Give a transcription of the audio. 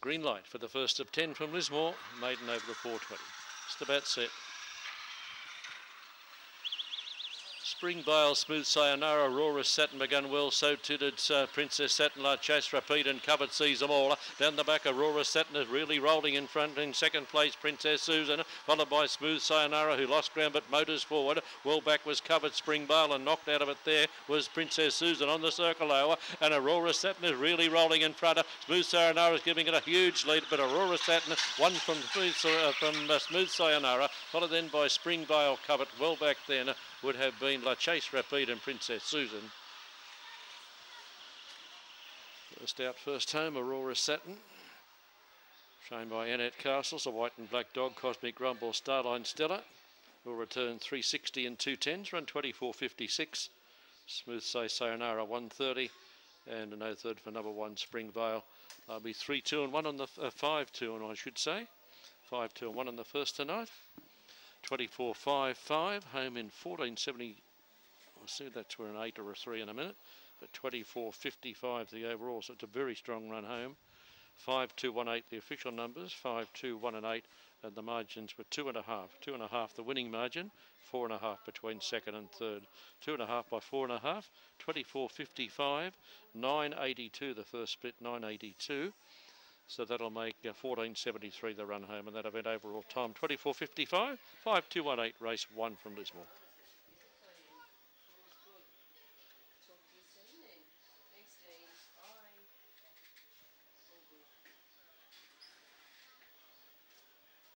Green light for the first of 10 from Lismore. Maiden over the 420. Just about set. Spring Vale, Smooth Sayonara, Aurora Satin begun well. So too did uh, Princess Satin, La Chase Rapide and Covered Sees them all. Down the back, Aurora Satin is really rolling in front. In second place, Princess Susan, followed by Smooth Sayonara, who lost ground but motors forward. Well back was Covered Spring Vale and knocked out of it there was Princess Susan on the circle over. And Aurora Satin is really rolling in front. Smooth Sayonara is giving it a huge lead, but Aurora Satin one from, uh, from uh, Smooth Sayonara, followed then by Spring Vale Covered. Well back then would have been La Chase Rapide and Princess Susan. First out, first home, Aurora Satin. Trained by Annette Castles, a white and black dog, Cosmic Rumble, Starline Stella. Will return 360 and 210s, run 24.56. Smooth Say Sayonara 130 and a no third for number one Spring Vale. I'll be 3 2 and 1 on the uh, 5 2 and I should say. 5 2 and 1 on the first tonight. 24.55, home in 1470. I'll see that's where an 8 or a 3 in a minute. But 24.55 the overall, so it's a very strong run home. 5218 the official numbers, 521 and 8, and the margins were two and a half. Two and a half the winning margin, four and a half between second and third. Two and a half by four and a half, 24.55, 982 the first split, 982. So that'll make uh, 14.73 the run home, and that event overall time 24.55, 5218, race one from Lismore.